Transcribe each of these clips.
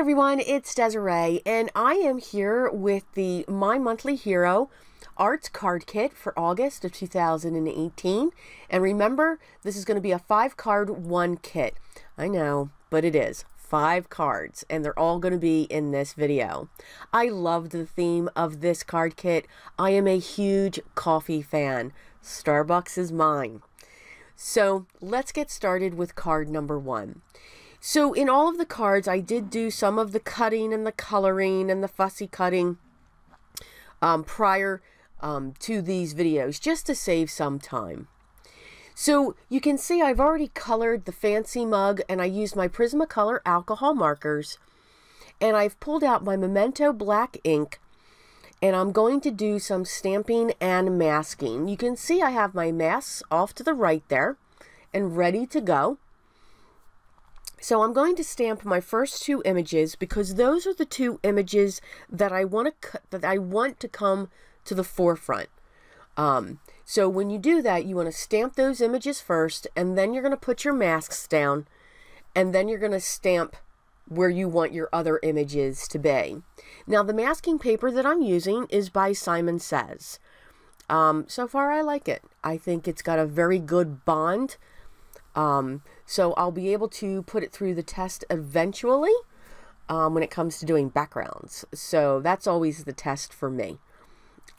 everyone, it's Desiree, and I am here with the My Monthly Hero Arts Card Kit for August of 2018. And remember, this is going to be a five card one kit. I know, but it is. Five cards, and they're all going to be in this video. I loved the theme of this card kit. I am a huge coffee fan. Starbucks is mine. So let's get started with card number one. So in all of the cards, I did do some of the cutting and the coloring and the fussy cutting um, prior um, to these videos, just to save some time. So you can see I've already colored the fancy mug and I used my Prismacolor alcohol markers. And I've pulled out my Memento black ink and I'm going to do some stamping and masking. You can see I have my masks off to the right there and ready to go. So I'm going to stamp my first two images because those are the two images that I want to that I want to come to the forefront. Um, so when you do that, you want to stamp those images first, and then you're going to put your masks down, and then you're going to stamp where you want your other images to be. Now the masking paper that I'm using is by Simon Says. Um, so far I like it. I think it's got a very good bond um, so I'll be able to put it through the test eventually um, when it comes to doing backgrounds. So that's always the test for me.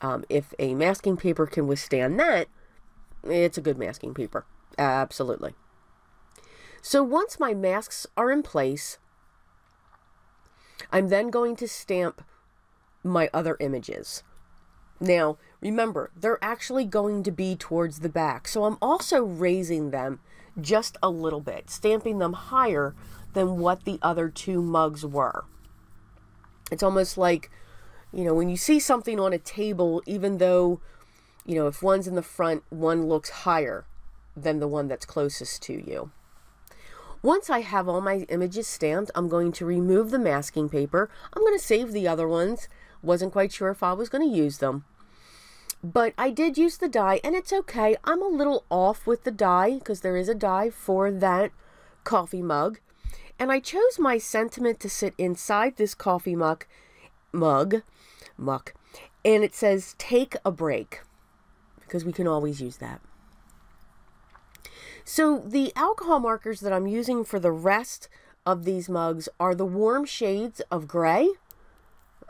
Um, if a masking paper can withstand that, it's a good masking paper. Absolutely. So once my masks are in place, I'm then going to stamp my other images. Now, remember, they're actually going to be towards the back, so I'm also raising them just a little bit, stamping them higher than what the other two mugs were. It's almost like, you know, when you see something on a table, even though, you know, if one's in the front, one looks higher than the one that's closest to you. Once I have all my images stamped, I'm going to remove the masking paper. I'm going to save the other ones. Wasn't quite sure if I was going to use them. But I did use the die, and it's okay. I'm a little off with the die because there is a die for that coffee mug. And I chose my sentiment to sit inside this coffee mug, mug, muck. And it says, take a break. Because we can always use that. So the alcohol markers that I'm using for the rest of these mugs are the warm shades of gray.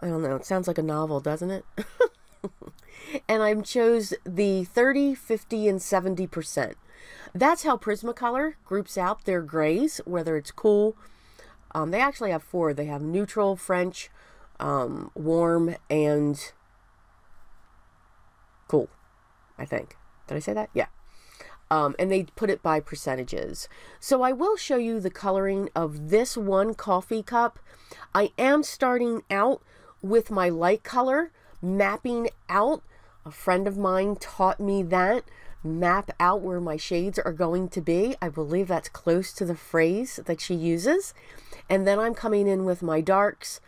I don't know, it sounds like a novel, doesn't it? and I chose the 30, 50, and 70%. That's how Prismacolor groups out their grays, whether it's cool. Um, they actually have four. They have neutral, French, um, warm, and cool, I think. Did I say that? Yeah. Um, and they put it by percentages. So I will show you the coloring of this one coffee cup. I am starting out with my light color, mapping out a friend of mine taught me that. Map out where my shades are going to be. I believe that's close to the phrase that she uses. And then I'm coming in with my darks.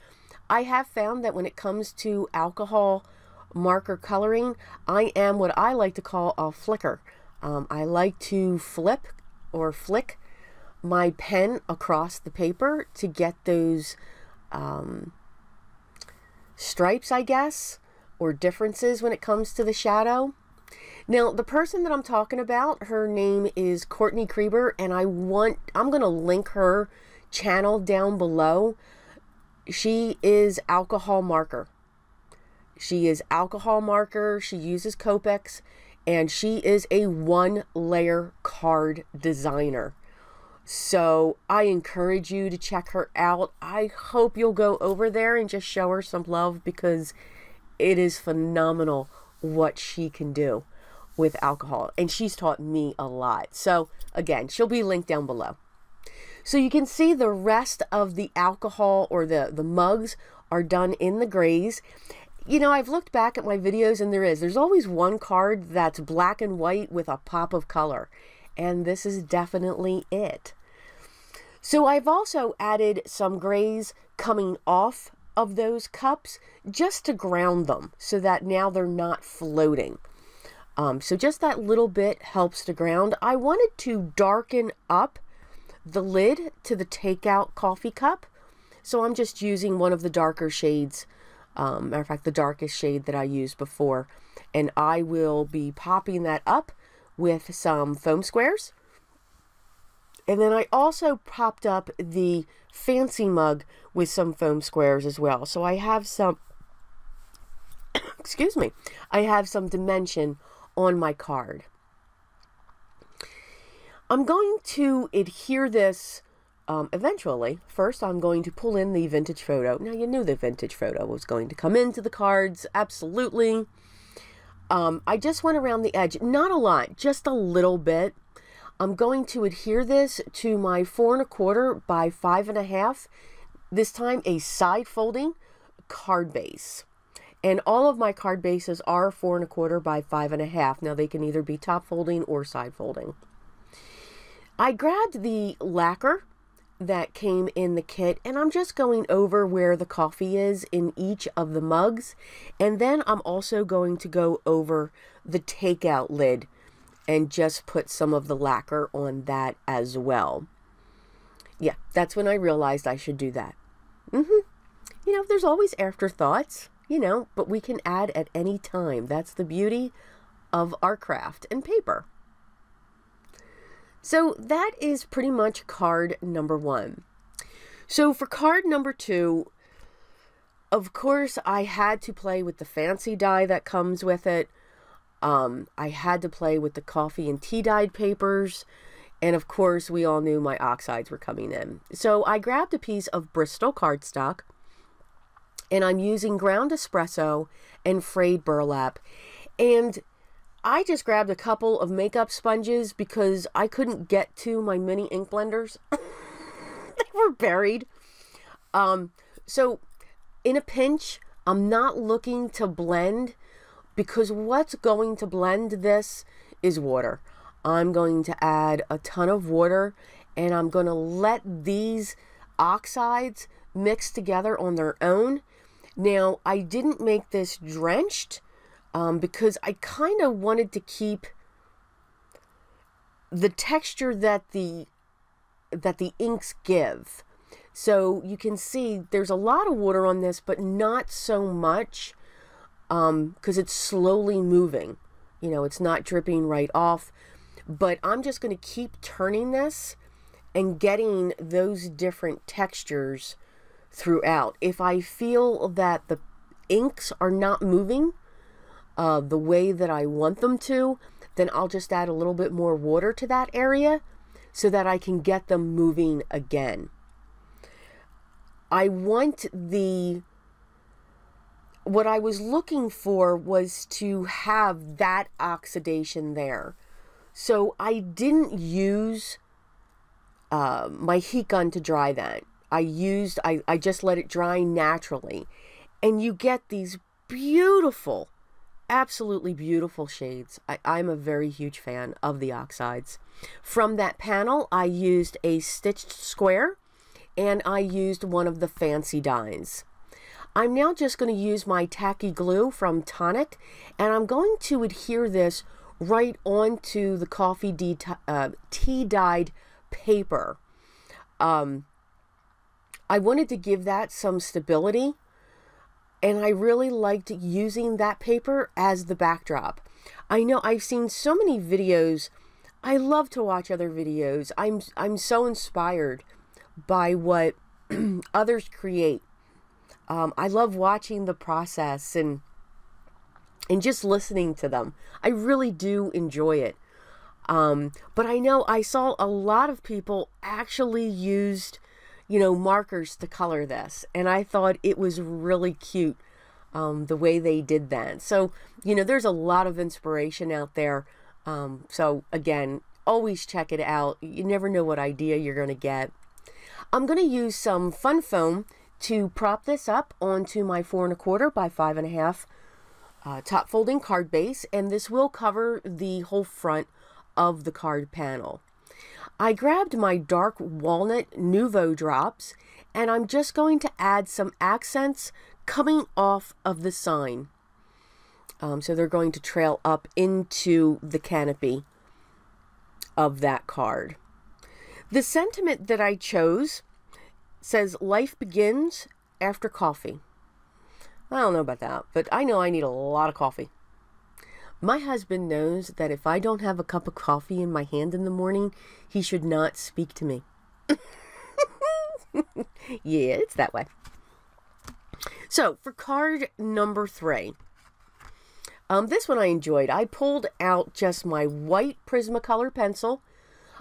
I have found that when it comes to alcohol marker coloring, I am what I like to call a flicker. Um, I like to flip or flick my pen across the paper to get those um, stripes, I guess or differences when it comes to the shadow. Now, the person that I'm talking about, her name is Courtney Kreeber, and I want, I'm going to link her channel down below. She is alcohol marker. She is alcohol marker. She uses Copics, and she is a one layer card designer. So I encourage you to check her out. I hope you'll go over there and just show her some love because it is phenomenal what she can do with alcohol. And she's taught me a lot. So again, she'll be linked down below. So you can see the rest of the alcohol or the, the mugs are done in the grays. You know, I've looked back at my videos and there is. There's always one card that's black and white with a pop of color. And this is definitely it. So I've also added some grays coming off of those cups just to ground them so that now they're not floating. Um, so just that little bit helps to ground. I wanted to darken up the lid to the takeout coffee cup So I'm just using one of the darker shades. Um, matter of fact, the darkest shade that I used before. And I will be popping that up with some foam squares. And then I also popped up the fancy mug with some foam squares as well. So I have some, excuse me, I have some dimension on my card. I'm going to adhere this um, eventually. First, I'm going to pull in the vintage photo. Now, you knew the vintage photo was going to come into the cards, absolutely. Um, I just went around the edge, not a lot, just a little bit. I'm going to adhere this to my four and a quarter by five and a half, this time a side folding card base. And all of my card bases are four and a quarter by five and a half. Now they can either be top folding or side folding. I grabbed the lacquer that came in the kit and I'm just going over where the coffee is in each of the mugs and then I'm also going to go over the takeout lid and just put some of the lacquer on that as well. Yeah, that's when I realized I should do that. Mm-hmm. You know, there's always afterthoughts, you know, but we can add at any time. That's the beauty of our craft and paper. So that is pretty much card number one. So for card number two, of course, I had to play with the fancy die that comes with it. Um, I had to play with the coffee and tea dyed papers. And of course, we all knew my oxides were coming in. So I grabbed a piece of Bristol cardstock and I'm using ground espresso and frayed burlap. And I just grabbed a couple of makeup sponges because I couldn't get to my mini ink blenders. they were buried. Um, so in a pinch, I'm not looking to blend because what's going to blend this is water. I'm going to add a ton of water and I'm going to let these oxides mix together on their own. Now, I didn't make this drenched um, because I kind of wanted to keep the texture that the that the inks give. So you can see there's a lot of water on this, but not so much because um, it's slowly moving. You know, it's not dripping right off. But I'm just going to keep turning this and getting those different textures throughout. If I feel that the inks are not moving, uh, the way that I want them to, then I'll just add a little bit more water to that area so that I can get them moving again. I want the, what I was looking for was to have that oxidation there. So I didn't use uh, my heat gun to dry that. I used, I, I just let it dry naturally. And you get these beautiful absolutely beautiful shades. I, I'm a very huge fan of the oxides. From that panel, I used a stitched square and I used one of the fancy dies. I'm now just going to use my tacky glue from Tonic and I'm going to adhere this right onto the coffee uh, tea dyed paper. Um, I wanted to give that some stability and I really liked using that paper as the backdrop. I know I've seen so many videos. I love to watch other videos. I'm I'm so inspired by what others create. Um, I love watching the process and and just listening to them. I really do enjoy it. Um, but I know I saw a lot of people actually used you know, markers to color this. And I thought it was really cute um, the way they did that. So, you know, there's a lot of inspiration out there. Um, so, again, always check it out. You never know what idea you're going to get. I'm going to use some fun foam to prop this up onto my four and a quarter by five and a half uh, top folding card base, and this will cover the whole front of the card panel. I grabbed my dark walnut Nuvo drops and I'm just going to add some accents coming off of the sign. Um, so they're going to trail up into the canopy of that card. The sentiment that I chose says life begins after coffee. I don't know about that, but I know I need a lot of coffee. My husband knows that if I don't have a cup of coffee in my hand in the morning, he should not speak to me. yeah, it's that way. So, for card number three, um, this one I enjoyed. I pulled out just my white Prismacolor pencil.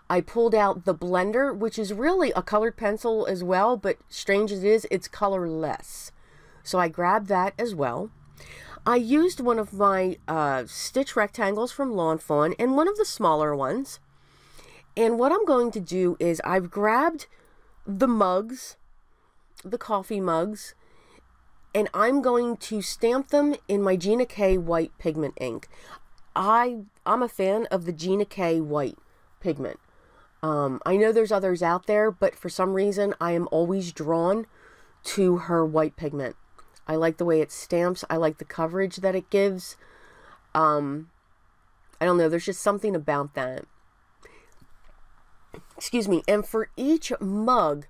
I pulled out the blender, which is really a colored pencil as well, but strange as it is, it's colorless. So I grabbed that as well. I used one of my uh, stitch rectangles from Lawn Fawn and one of the smaller ones. And what I'm going to do is I've grabbed the mugs, the coffee mugs, and I'm going to stamp them in my Gina K white pigment ink. I I'm a fan of the Gina K white pigment. Um, I know there's others out there, but for some reason I am always drawn to her white pigment. I like the way it stamps. I like the coverage that it gives. Um, I don't know. There's just something about that. Excuse me. And for each mug,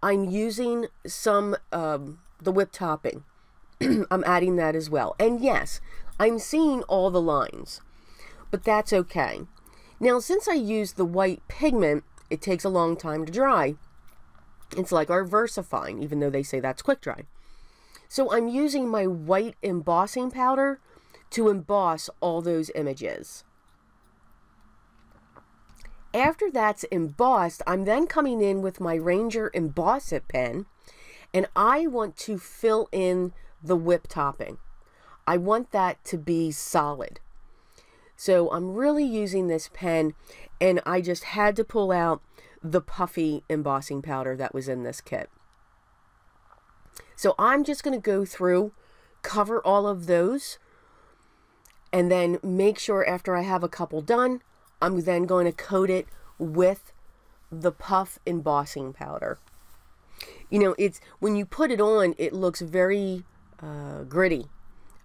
I'm using some um, the whip topping. I'm adding that as well. And yes, I'm seeing all the lines, but that's okay. Now, since I use the white pigment, it takes a long time to dry. It's like our VersaFine, even though they say that's quick dry. So I'm using my white embossing powder to emboss all those images. After that's embossed, I'm then coming in with my Ranger Emboss It pen and I want to fill in the whip topping. I want that to be solid. So I'm really using this pen and I just had to pull out the puffy embossing powder that was in this kit. So I'm just going to go through, cover all of those, and then make sure after I have a couple done, I'm then going to coat it with the puff embossing powder you know, it's when you put it on, it looks very uh, gritty.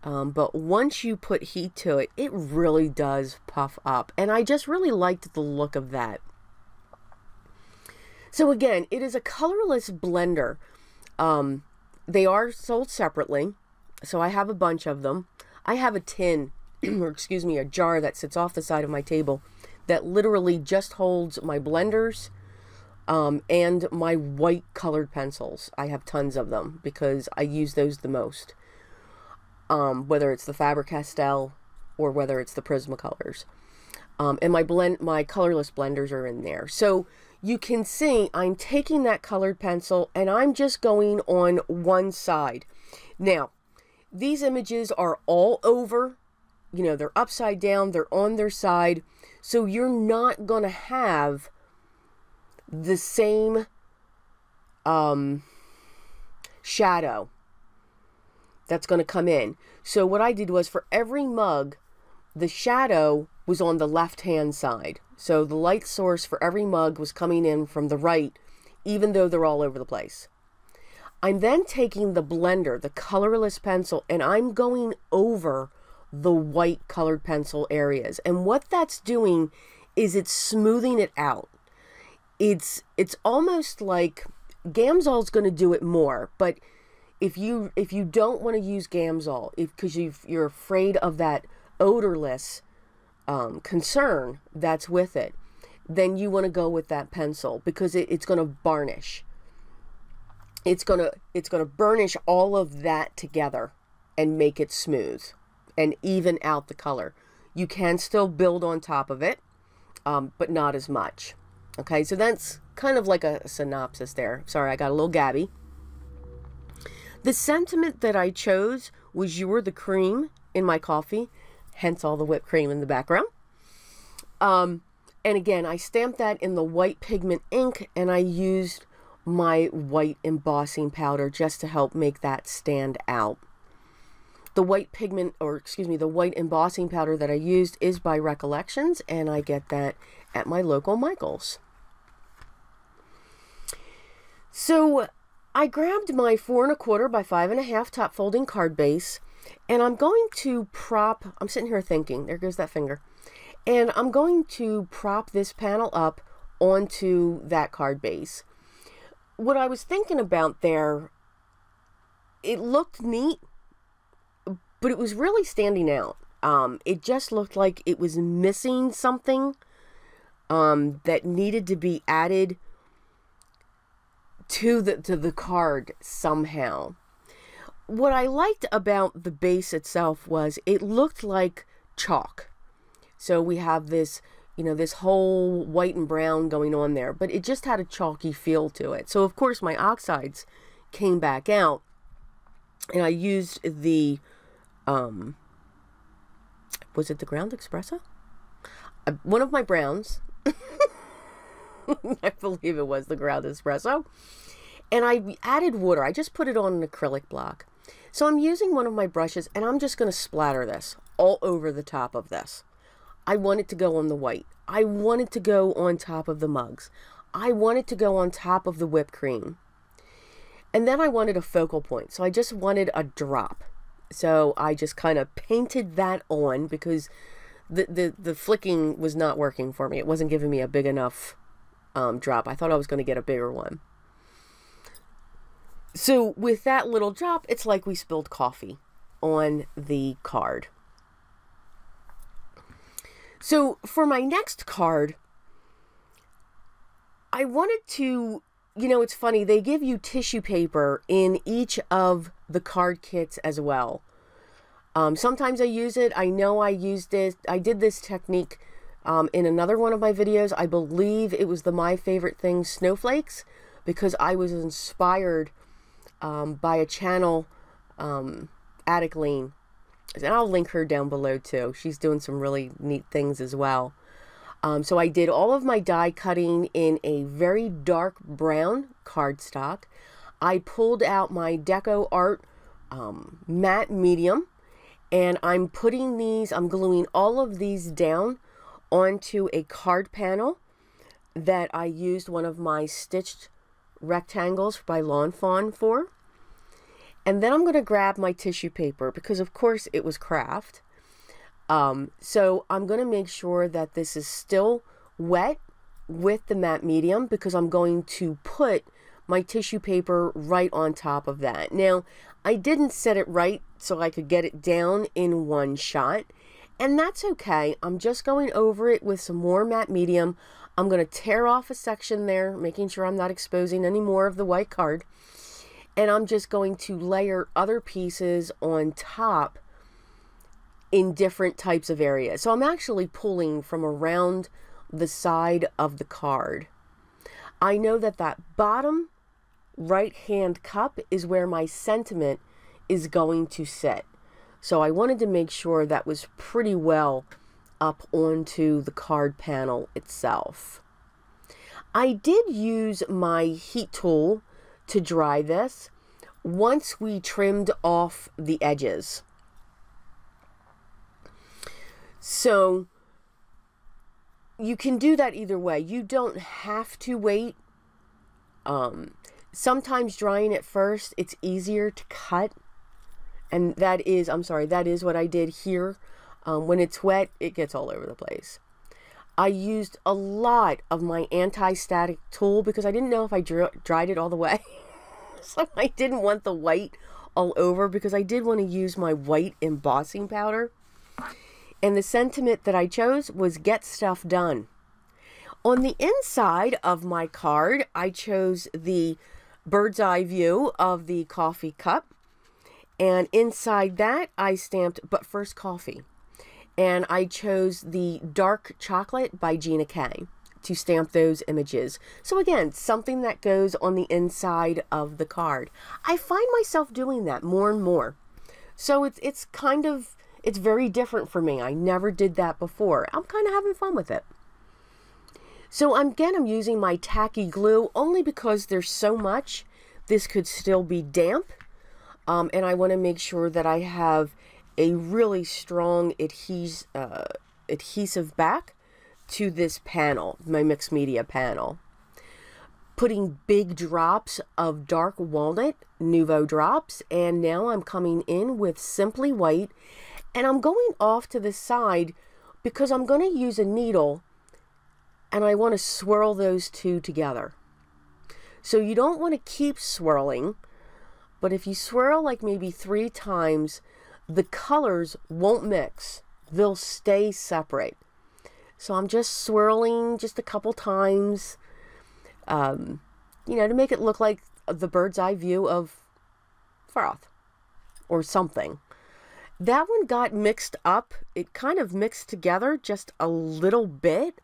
Um, but once you put heat to it, it really does puff up. And I just really liked the look of that. So again, it is a colorless blender. Um, they are sold separately. So I have a bunch of them. I have a tin, or excuse me, a jar that sits off the side of my table that literally just holds my blenders, um, and my white colored pencils. I have tons of them because I use those the most. Um, whether it's the Faber-Castell or whether it's the Prismacolors. Um, and my blend, my colorless blenders are in there. So you can see I'm taking that colored pencil and I'm just going on one side. Now, these images are all over, you know, they're upside down, they're on their side. So you're not going to have the same um, shadow that's going to come in. So what I did was for every mug, the shadow was on the left hand side. So the light source for every mug was coming in from the right, even though they're all over the place. I'm then taking the blender, the colorless pencil, and I'm going over the white colored pencil areas. And what that's doing is it's smoothing it out it's it's almost like Gamsol's going to do it more, but if you if you don't want to use Gamsol, if because you you're afraid of that odorless um, concern that's with it, then you want to go with that pencil because it, it's going to varnish. It's gonna it's gonna burnish all of that together and make it smooth and even out the color. You can still build on top of it, um, but not as much. Okay, so that's kind of like a synopsis there. Sorry, I got a little gabby. The sentiment that I chose was You're the cream in my coffee, hence all the whipped cream in the background. Um, and again, I stamped that in the white pigment ink and I used my white embossing powder just to help make that stand out. The white pigment, or excuse me, the white embossing powder that I used is by Recollections, and I get that at my local Michael's. So I grabbed my four and a quarter by five and a half top folding card base, and I'm going to prop, I'm sitting here thinking, there goes that finger, and I'm going to prop this panel up onto that card base. what I was thinking about there, it looked neat, but it was really standing out. Um, it just looked like it was missing something um, that needed to be added to the to the card somehow. What I liked about the base itself was it looked like chalk. So we have this, you know, this whole white and brown going on there, but it just had a chalky feel to it. So of course my oxides came back out and I used the um was it the ground espresso? Uh, one of my browns. I believe it was the ground espresso. And I added water. I just put it on an acrylic block. So I'm using one of my brushes and I'm just going to splatter this all over the top of this. I want it to go on the white. I want it to go on top of the mugs. I want it to go on top of the whipped cream. And then I wanted a focal point. So I just wanted a drop. So I just kind of painted that on because the, the, the flicking was not working for me. It wasn't giving me a big enough um, drop. I thought I was going to get a bigger one. So with that little drop, it's like we spilled coffee on the card. So for my next card, I wanted to, you know, it's funny, they give you tissue paper in each of the card kits as well. Um, sometimes I use it. I know I used it. I did this technique um, in another one of my videos. I believe it was the My Favorite Things Snowflakes because I was inspired um, by a channel, um, Attic Lean. And I'll link her down below too. She's doing some really neat things as well. Um, so I did all of my die cutting in a very dark brown cardstock. I pulled out my Deco Art um, matte medium and I'm putting these, I'm gluing all of these down onto a card panel that I used one of my stitched rectangles by Lawn Fawn for. And then I'm going to grab my tissue paper because of course it was kraft. Um, so I'm going to make sure that this is still wet with the matte medium because I'm going to put my tissue paper right on top of that. Now, I didn't set it right so I could get it down in one shot, and that's okay. I'm just going over it with some more matte medium. I'm going to tear off a section there, making sure I'm not exposing any more of the white card. And I'm just going to layer other pieces on top in different types of areas. So I'm actually pulling from around the side of the card. I know that that bottom right hand cup is where my sentiment is going to sit. So I wanted to make sure that was pretty well up onto the card panel itself. I did use my heat tool to dry this once we trimmed off the edges. So you can do that either way. You don't have to wait um, sometimes drying it first, it's easier to cut. And that is, I'm sorry, that is what I did here. Um, when it's wet, it gets all over the place. I used a lot of my anti-static tool because I didn't know if I dried it all the way. so I didn't want the white all over because I did want to use my white embossing powder. And the sentiment that I chose was get stuff done. On the inside of my card, I chose the bird's eye view of the coffee cup. And inside that, I stamped But First Coffee. And I chose the Dark Chocolate by Gina K to stamp those images. So again, something that goes on the inside of the card. I find myself doing that more and more. So it's it's kind of it's very different for me. I never did that before. I'm kind of having fun with it. So again, I'm using my tacky glue only because there's so much. This could still be damp. Um, and I want to make sure that I have a really strong adhes uh, adhesive back to this panel, my mixed media panel. Putting big drops of dark walnut, Nuvo drops, and now I'm coming in with Simply White, and I'm going off to the side because I'm going to use a needle and I want to swirl those two together. So you don't want to keep swirling, but if you swirl like maybe three times, the colors won't mix. They'll stay separate. So I'm just swirling just a couple times, um, you know, to make it look like the bird's eye view of froth or something. That one got mixed up. It kind of mixed together just a little bit.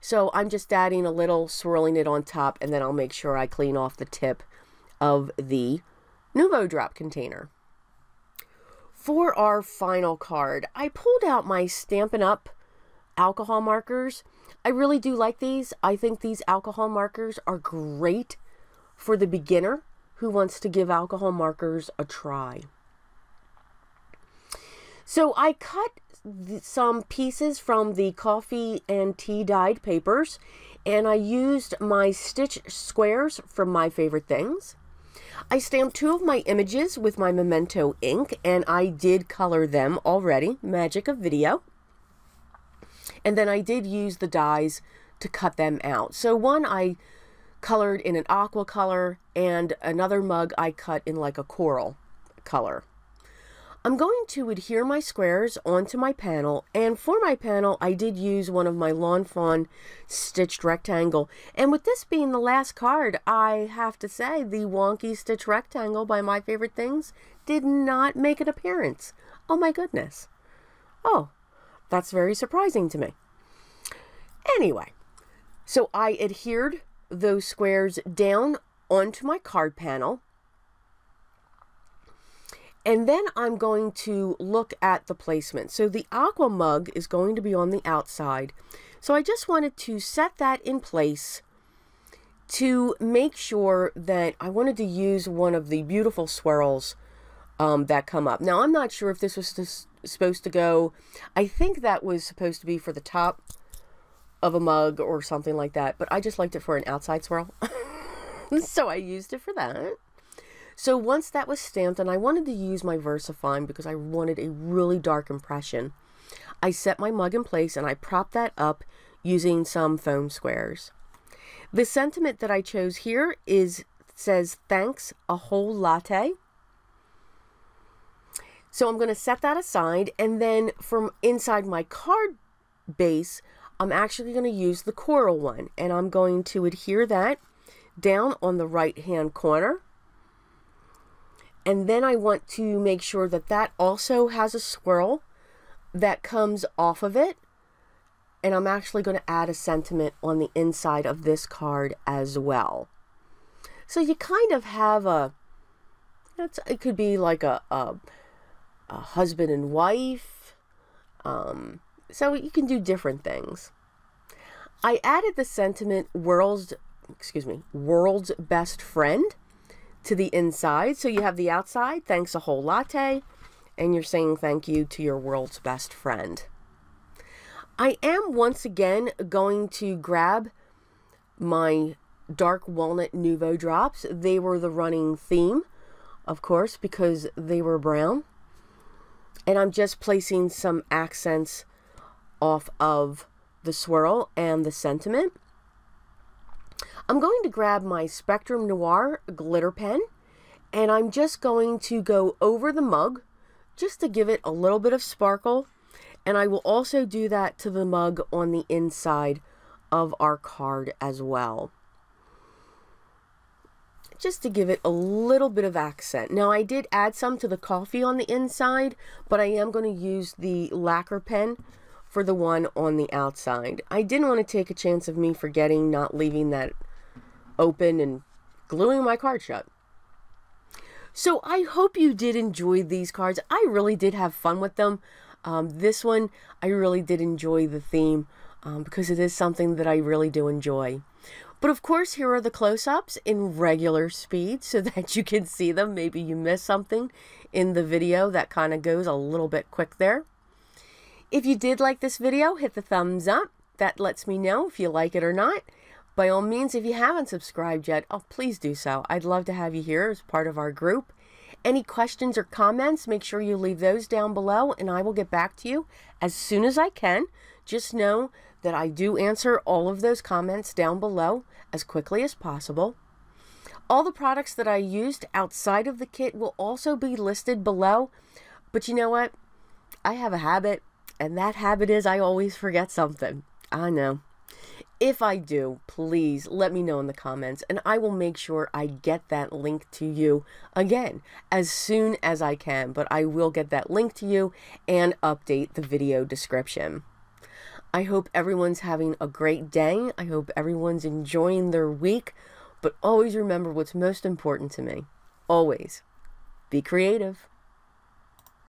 So I'm just adding a little, swirling it on top, and then I'll make sure I clean off the tip of the Nuvo drop container. For our final card, I pulled out my Stampin' Up! alcohol markers. I really do like these. I think these alcohol markers are great for the beginner who wants to give alcohol markers a try. So I cut some pieces from the coffee and tea dyed papers and I used my stitch squares from my favorite things. I stamped two of my images with my Memento ink and I did color them already, magic of video. And then I did use the dies to cut them out. So one I colored in an aqua color and another mug I cut in like a coral color. I'm going to adhere my squares onto my panel and for my panel I did use one of my Lawn Fawn stitched rectangle and with this being the last card I have to say the wonky stitch rectangle by my favorite things did not make an appearance. Oh my goodness. Oh, that's very surprising to me. Anyway, so I adhered those squares down onto my card panel and then I'm going to look at the placement. So the aqua mug is going to be on the outside. So I just wanted to set that in place to make sure that I wanted to use one of the beautiful swirls um, that come up. Now I'm not sure if this was supposed to go, I think that was supposed to be for the top of a mug or something like that, but I just liked it for an outside swirl. so I used it for that. So once that was stamped, and I wanted to use my VersaFine because I wanted a really dark impression, I set my mug in place and I propped that up using some foam squares. The sentiment that I chose here is says thanks a whole latte. So I'm going to set that aside and then from inside my card base I'm actually going to use the coral one and I'm going to adhere that down on the right hand corner and then I want to make sure that that also has a swirl that comes off of it. And I'm actually going to add a sentiment on the inside of this card as well. So you kind of have a, it could be like a, a, a husband and wife. Um, so you can do different things. I added the sentiment world's, excuse me, world's best friend to the inside. So you have the outside, thanks a whole latte, and you're saying thank you to your world's best friend. I am once again going to grab my dark walnut Nuvo drops. They were the running theme, of course, because they were brown. And I'm just placing some accents off of the swirl and the sentiment. I'm going to grab my Spectrum Noir glitter pen and I'm just going to go over the mug just to give it a little bit of sparkle and I will also do that to the mug on the inside of our card as well just to give it a little bit of accent. Now I did add some to the coffee on the inside, but I am going to use the lacquer pen for the one on the outside. I didn't want to take a chance of me forgetting not leaving that open and gluing my card shut. So I hope you did enjoy these cards. I really did have fun with them. Um, this one, I really did enjoy the theme um, because it is something that I really do enjoy. But of course, here are the close-ups in regular speed so that you can see them. Maybe you missed something in the video that kind of goes a little bit quick there. If you did like this video, hit the thumbs up. That lets me know if you like it or not. By all means, if you haven't subscribed yet, oh, please do so. I'd love to have you here as part of our group. Any questions or comments, make sure you leave those down below and I will get back to you as soon as I can. Just know that I do answer all of those comments down below as quickly as possible. All the products that I used outside of the kit will also be listed below. But you know what? I have a habit, and that habit is I always forget something. I know. If I do, please let me know in the comments and I will make sure I get that link to you again as soon as I can. But I will get that link to you and update the video description. I hope everyone's having a great day. I hope everyone's enjoying their week. But always remember what's most important to me. Always be creative.